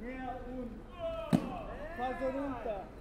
Minha un. Fazerunta.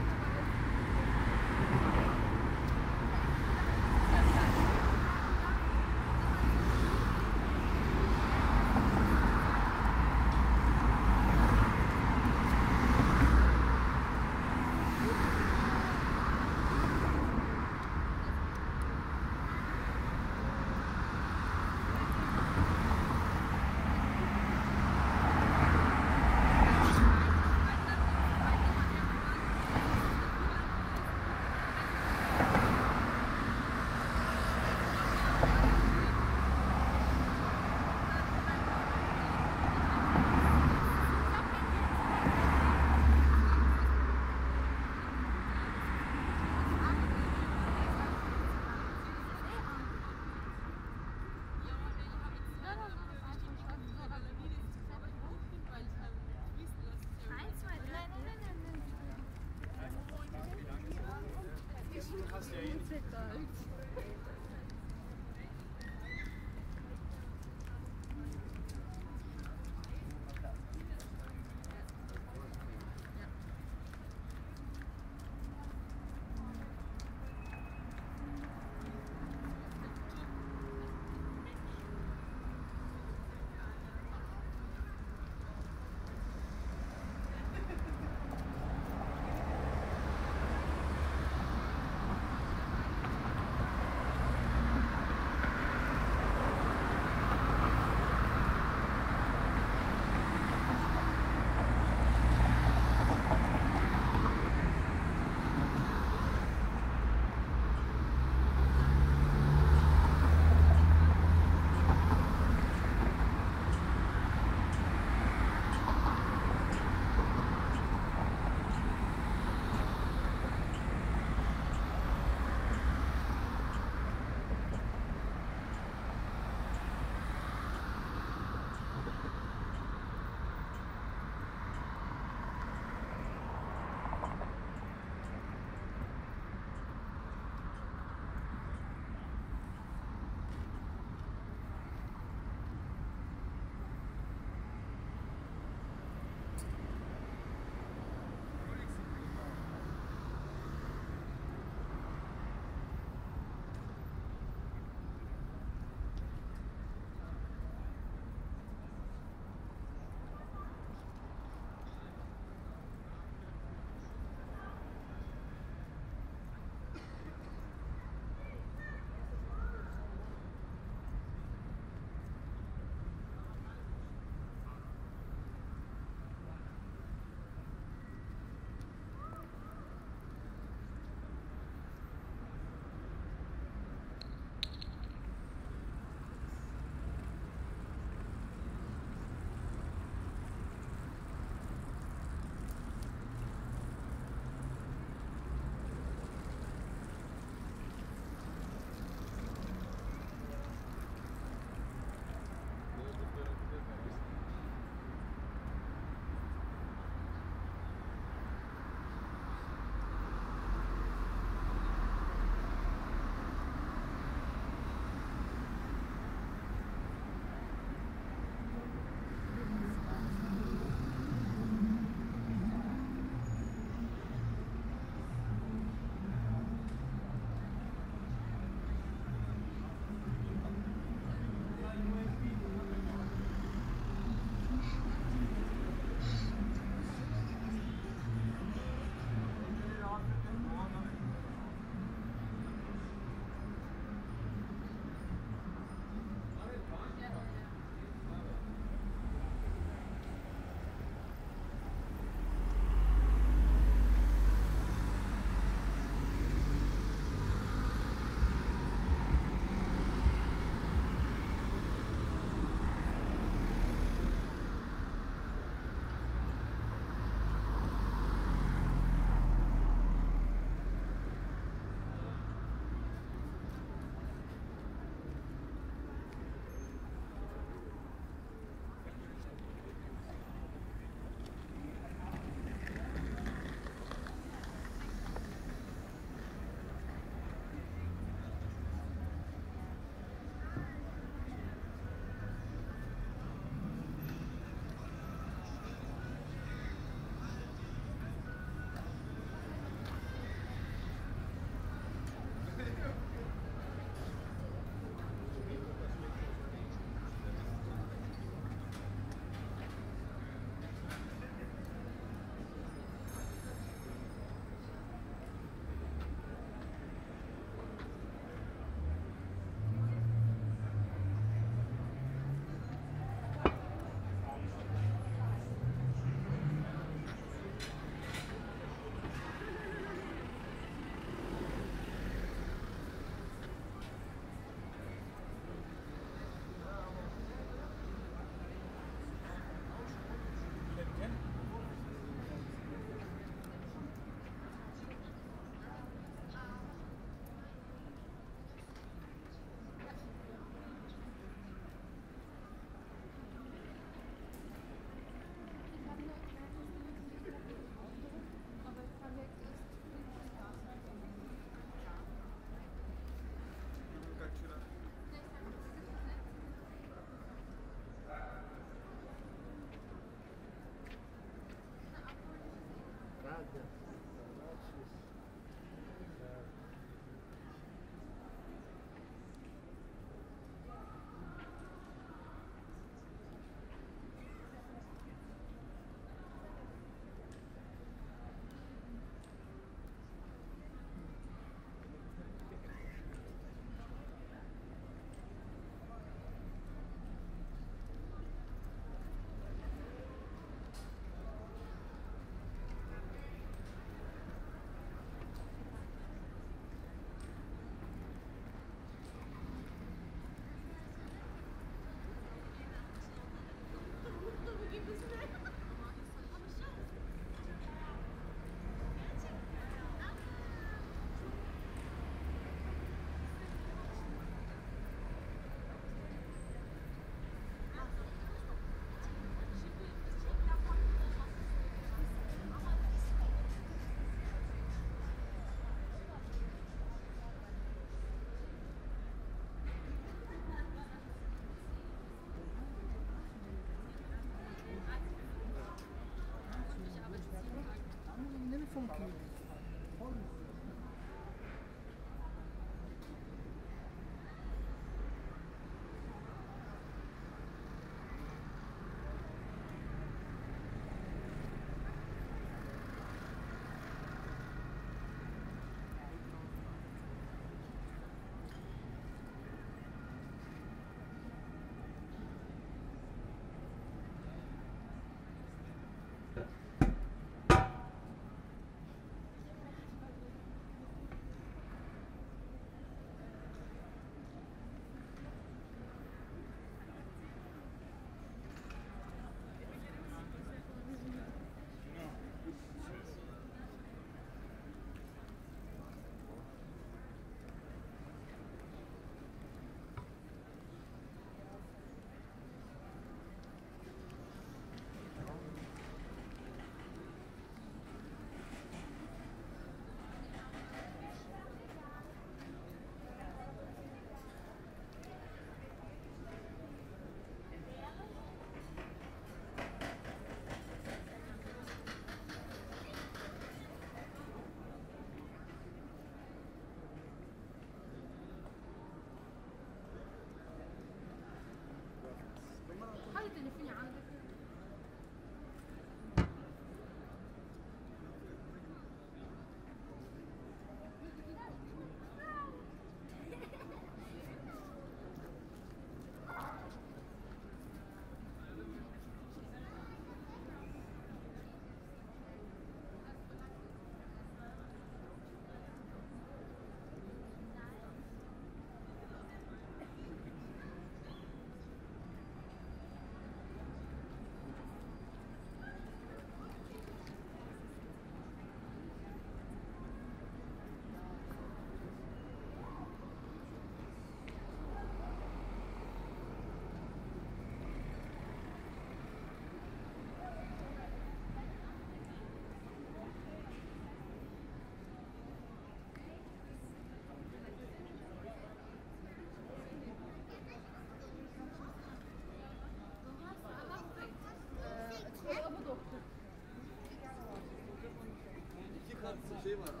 şey var.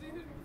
dude.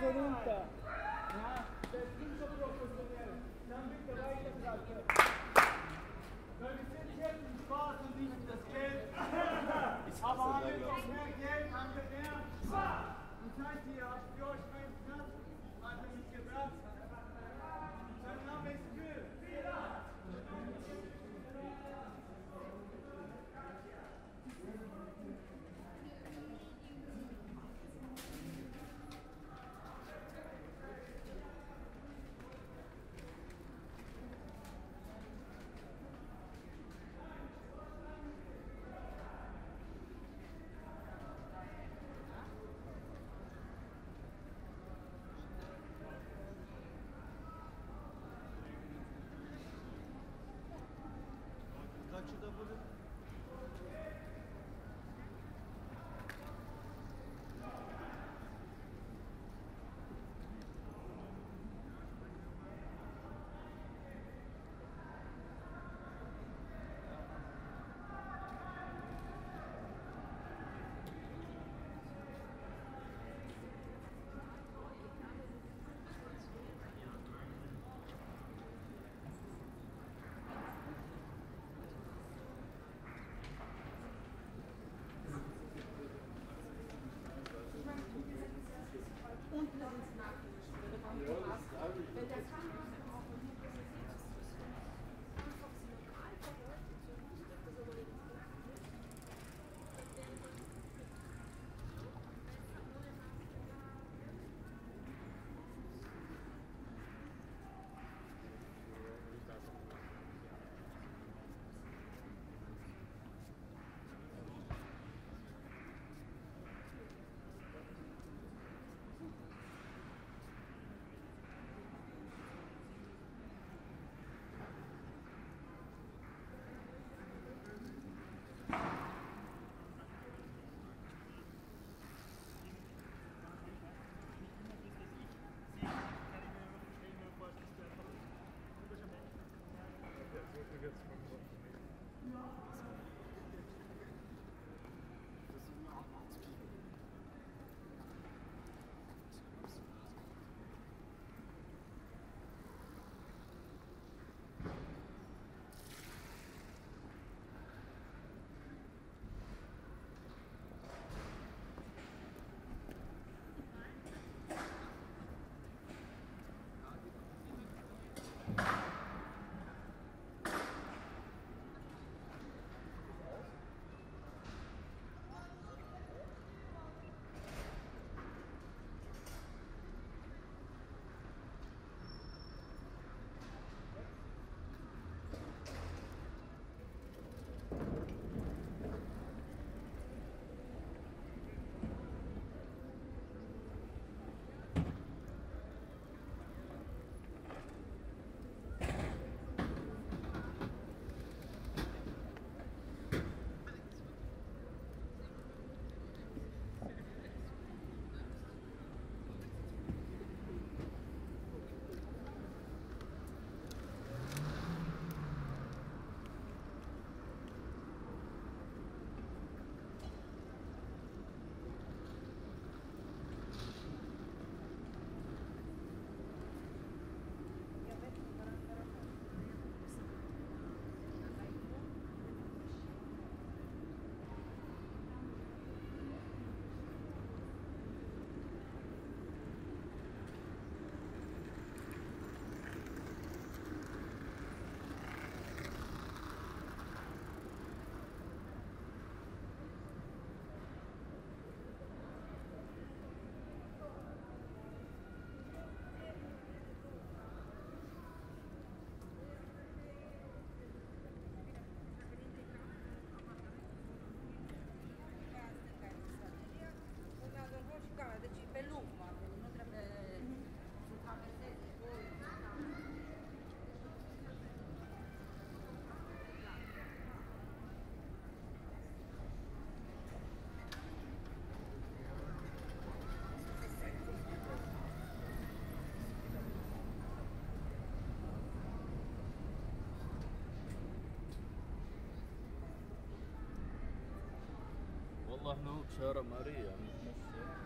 Pregunta. Na, das ist so professionell. Dann bitte weiter, Frau gets from the This والله لو بشارة ماريا يعني.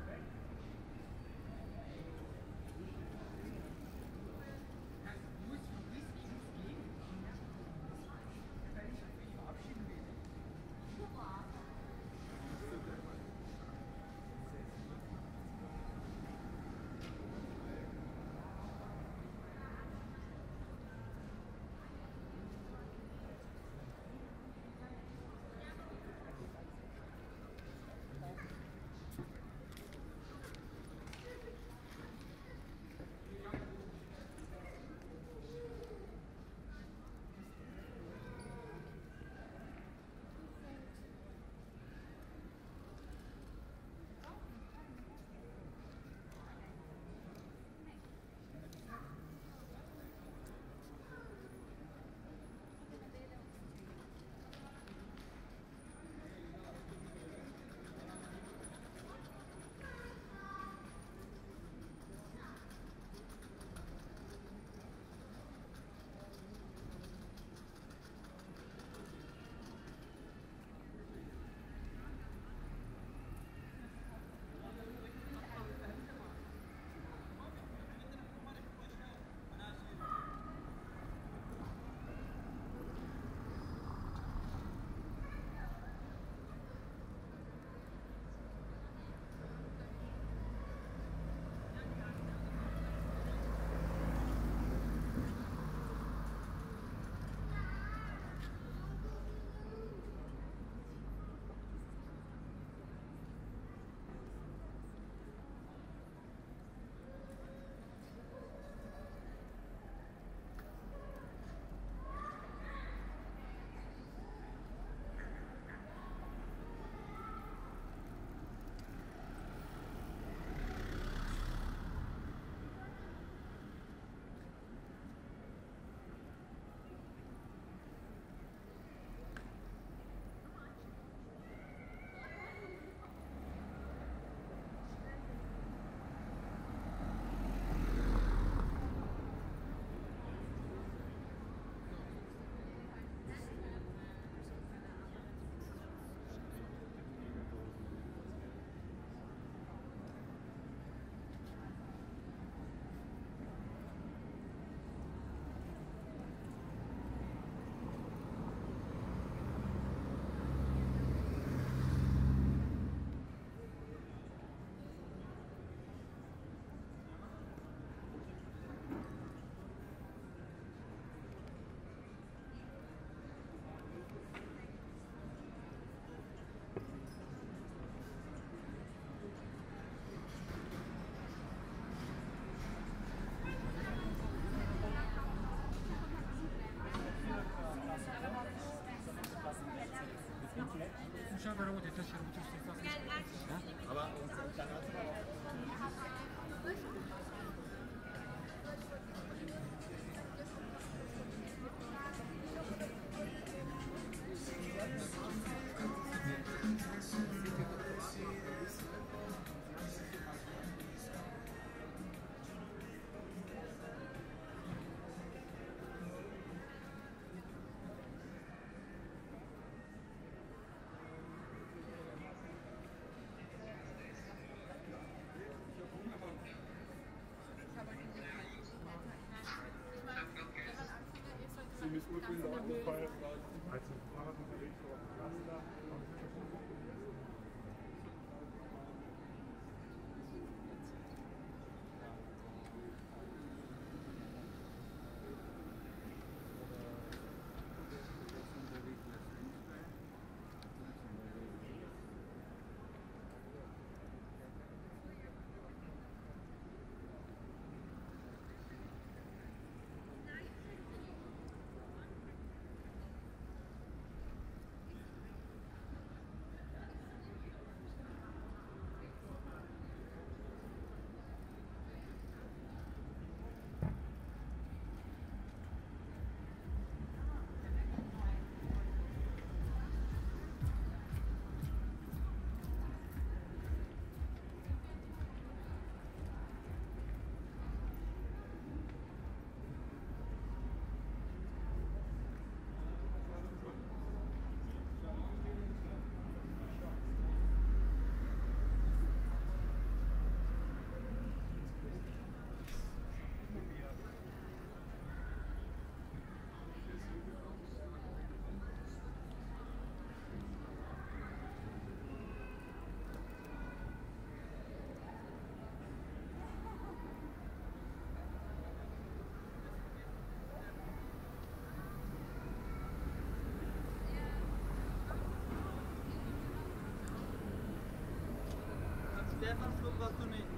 からも徹底して仕事していただきますね。嗯。Stefan Flughafen